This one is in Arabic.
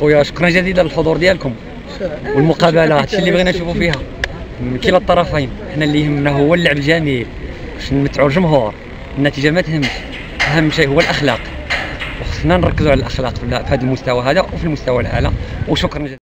خويا شكرا جزيلا للحضور ديالكم والمقابلة هادشي اللي بغينا نشوفوا فيها. من كلا الطرفين حنا اللي يهمنا هو اللعب الجميل باش نمتعوا الجمهور. النتيجة ما تهمش أهم شيء هو الأخلاق. وخصنا نركزوا على الأخلاق في هذا المستوى هذا وفي المستوى الأعلى. وشكرا جزيلا.